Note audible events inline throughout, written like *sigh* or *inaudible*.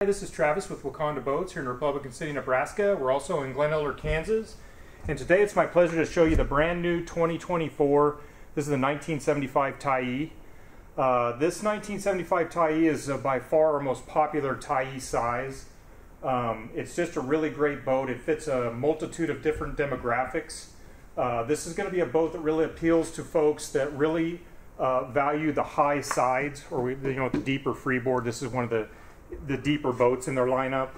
Hi, this is Travis with Waconda Boats here in Republican City, Nebraska. We're also in Glen Elder, Kansas. And today it's my pleasure to show you the brand new 2024. This is the 1975 Tyee. Uh, this 1975 Tyee is uh, by far our most popular Tyee size. Um, it's just a really great boat. It fits a multitude of different demographics. Uh, this is going to be a boat that really appeals to folks that really uh, value the high sides or you know the deeper freeboard. This is one of the the deeper boats in their lineup.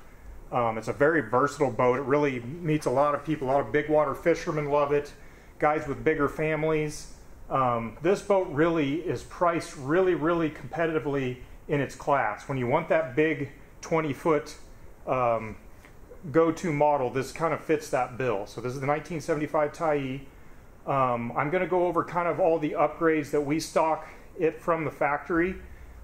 Um, it's a very versatile boat. It really meets a lot of people. A lot of big water fishermen love it. Guys with bigger families. Um, this boat really is priced really, really competitively in its class. When you want that big 20 foot um, go-to model, this kind of fits that bill. So this is the 1975 Tyee. Um, I'm going to go over kind of all the upgrades that we stock it from the factory.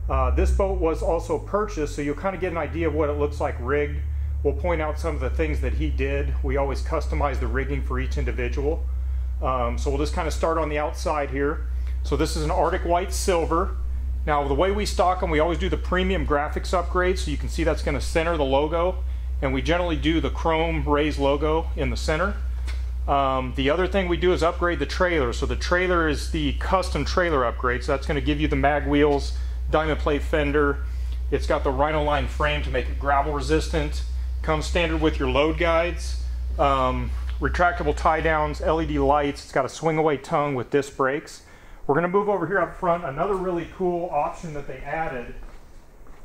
Uh, this boat was also purchased, so you'll kind of get an idea of what it looks like rigged. We'll point out some of the things that he did. We always customize the rigging for each individual. Um, so we'll just kind of start on the outside here. So this is an Arctic White Silver. Now the way we stock them, we always do the premium graphics upgrade, so you can see that's going to center the logo. And we generally do the chrome raised logo in the center. Um, the other thing we do is upgrade the trailer. So the trailer is the custom trailer upgrade. So that's going to give you the mag wheels, diamond plate fender. It's got the Rhino-Line frame to make it gravel resistant. Comes standard with your load guides, um, retractable tie downs, LED lights. It's got a swing away tongue with disc brakes. We're going to move over here up front. Another really cool option that they added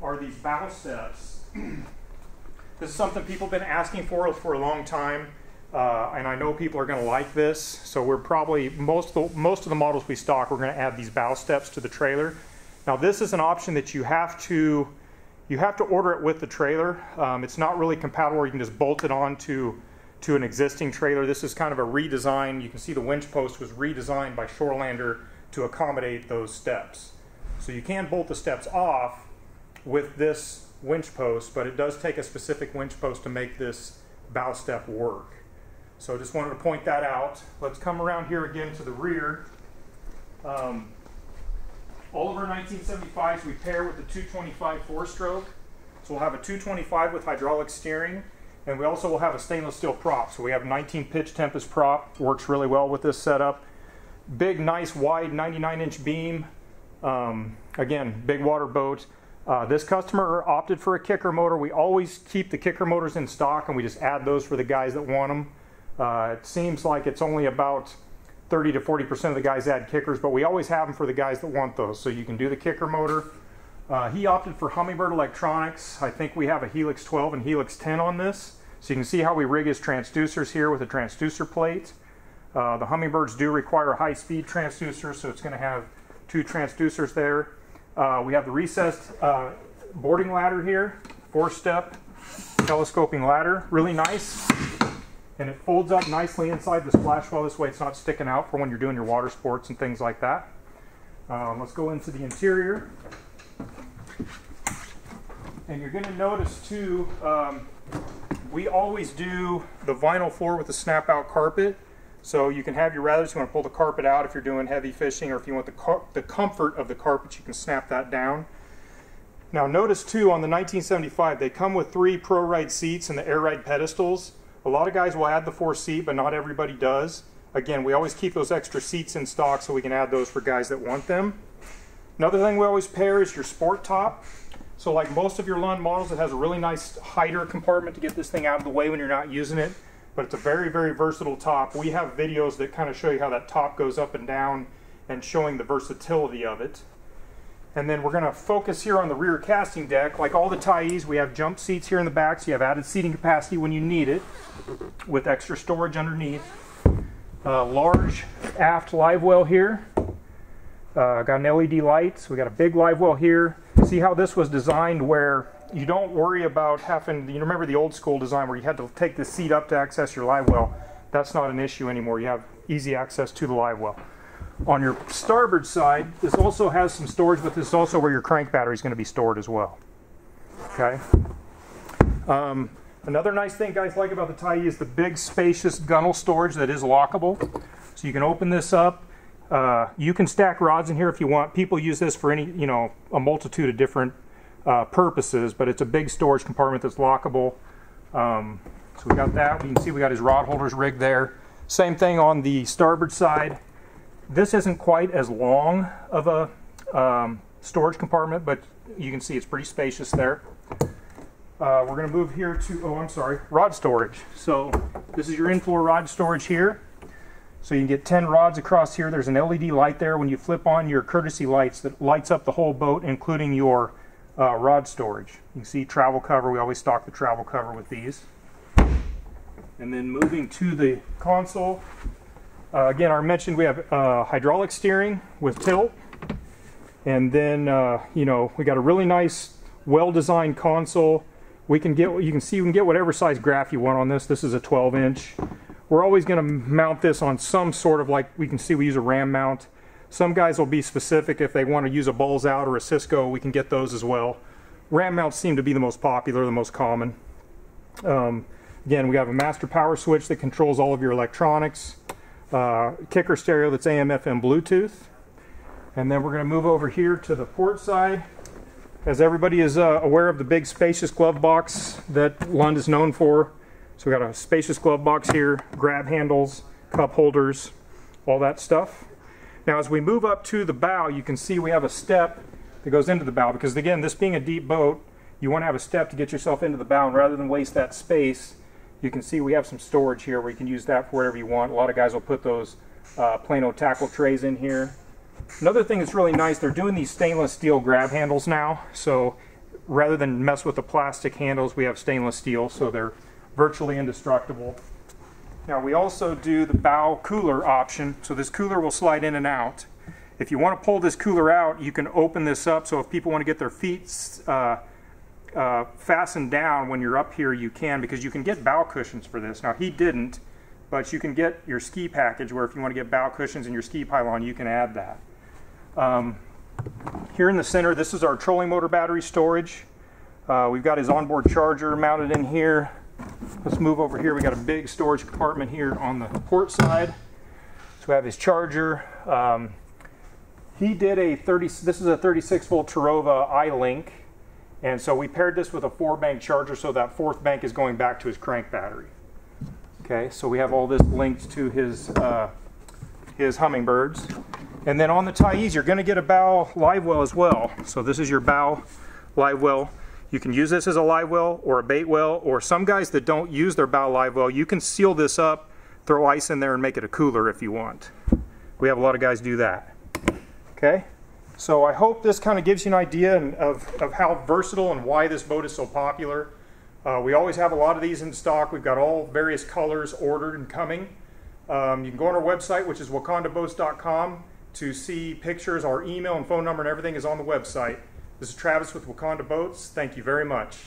are these bow steps. *clears throat* this is something people have been asking for for a long time. Uh, and I know people are going to like this, so we're probably most of the, most of the models we stock, we're going to add these bow steps to the trailer. Now this is an option that you have to you have to order it with the trailer. Um, it's not really compatible you can just bolt it onto to to an existing trailer. This is kind of a redesign. You can see the winch post was redesigned by Shoreland'r to accommodate those steps. So you can bolt the steps off with this winch post, but it does take a specific winch post to make this bow step work. So I just wanted to point that out. Let's come around here again to the rear. Um, all of our 1975s we pair with the 225 four-stroke. So we'll have a 225 with hydraulic steering, and we also will have a stainless steel prop. So we have a 19 pitch Tempest prop, works really well with this setup. Big, nice, wide 99-inch beam. Um, again, big water boat. Uh, this customer opted for a kicker motor. We always keep the kicker motors in stock, and we just add those for the guys that want them. Uh, it seems like it's only about 30 to 40% of the guys add kickers, but we always have them for the guys that want those. So you can do the kicker motor. Uh, he opted for Humminbird Electronics. I think we have a Helix 12 and Helix 10 on this. So you can see how we rig his transducers here with a transducer plate. Uh, the Humminbirds do require a high-speed transducer, so it's going to have two transducers there. Uh, we have the recessed uh, boarding ladder here, four-step telescoping ladder, really nice and it folds up nicely inside the splash well. This way it's not sticking out for when you're doing your water sports and things like that. Um, let's go into the interior. And you're going to notice too, um, we always do the vinyl floor with the snap out carpet. So you can have your rather, you want to pull the carpet out if you're doing heavy fishing or if you want the, the comfort of the carpet, you can snap that down. Now notice too on the 1975, they come with three Pro Ride seats and the Air Ride pedestals. A lot of guys will add the four seat, but not everybody does. Again, we always keep those extra seats in stock so we can add those for guys that want them. Another thing we always pair is your sport top. So like most of your Lund models, it has a really nice hider compartment to get this thing out of the way when you're not using it. But it's a very, very versatile top. We have videos that kind of show you how that top goes up and down and showing the versatility of it. And then we're going to focus here on the rear casting deck. Like all the Tyees, we have jump seats here in the back, so you have added seating capacity when you need it, with extra storage underneath. Uh, large aft live well here. Uh, got an LED light, so we got a big live well here. See how this was designed where you don't worry about having, you remember the old school design where you had to take the seat up to access your live well. That's not an issue anymore. You have easy access to the live well. On your starboard side, this also has some storage, but this is also where your crank battery is going to be stored as well. Okay. Um, another nice thing guys like about the Tyee is the big spacious gunnel storage that is lockable. So you can open this up. Uh, you can stack rods in here if you want. People use this for any, you know, a multitude of different uh, purposes, but it's a big storage compartment that's lockable. Um, so we got that. You can see we got his rod holders rigged there. Same thing on the starboard side. This isn't quite as long of a um, storage compartment, but you can see it's pretty spacious there. Uh, we're going to move here to, oh, I'm sorry, rod storage. So this is your in-floor rod storage here. So you can get 10 rods across here. There's an LED light there when you flip on your courtesy lights that lights up the whole boat, including your uh, rod storage. You can see travel cover. We always stock the travel cover with these. And then moving to the console, uh, again, I mentioned we have uh, hydraulic steering with tilt. And then, uh, you know, we got a really nice, well-designed console we can get, you can see, you can get whatever size graph you want on this. This is a 12 inch. We're always going to mount this on some sort of like, we can see we use a ram mount. Some guys will be specific if they want to use a Balzout or a Cisco, we can get those as well. Ram mounts seem to be the most popular, the most common. Um, again, we have a master power switch that controls all of your electronics. Uh, kicker stereo that's AM, FM, Bluetooth. And then we're going to move over here to the port side. As everybody is uh, aware of the big spacious glove box that Lund is known for. So we've got a spacious glove box here, grab handles, cup holders, all that stuff. Now as we move up to the bow, you can see we have a step that goes into the bow because again, this being a deep boat, you want to have a step to get yourself into the bow and rather than waste that space, you can see we have some storage here where you can use that for whatever you want. A lot of guys will put those uh, Plano tackle trays in here. Another thing that's really nice, they're doing these stainless steel grab handles now. So rather than mess with the plastic handles, we have stainless steel, so they're virtually indestructible. Now we also do the bow cooler option. So this cooler will slide in and out. If you want to pull this cooler out, you can open this up. So if people want to get their feet uh, uh, fastened down when you're up here, you can because you can get bow cushions for this. Now he didn't, but you can get your ski package where if you want to get bow cushions in your ski pylon, you can add that. Um, here in the center, this is our trolling motor battery storage. Uh, we've got his onboard charger mounted in here. Let's move over here. We got a big storage compartment here on the port side. So we have his charger. Um, he did a 30, this is a 36 volt Terrova iLink. And so we paired this with a four bank charger so that fourth bank is going back to his crank battery. Okay, so we have all this linked to his, uh, his Humminbirds. And then on the Tyees, you're going to get a bow live well as well. So this is your bow live well. You can use this as a live well or a bait well, or some guys that don't use their bow live well, you can seal this up, throw ice in there and make it a cooler if you want. We have a lot of guys do that. Okay, so I hope this kind of gives you an idea of, of how versatile and why this boat is so popular. Uh, we always have a lot of these in stock. We've got all various colors ordered and coming. Um, you can go on our website, which is wacondaboats.com to see pictures. Our email and phone number and everything is on the website. This is Travis with Waconda Boats. Thank you very much.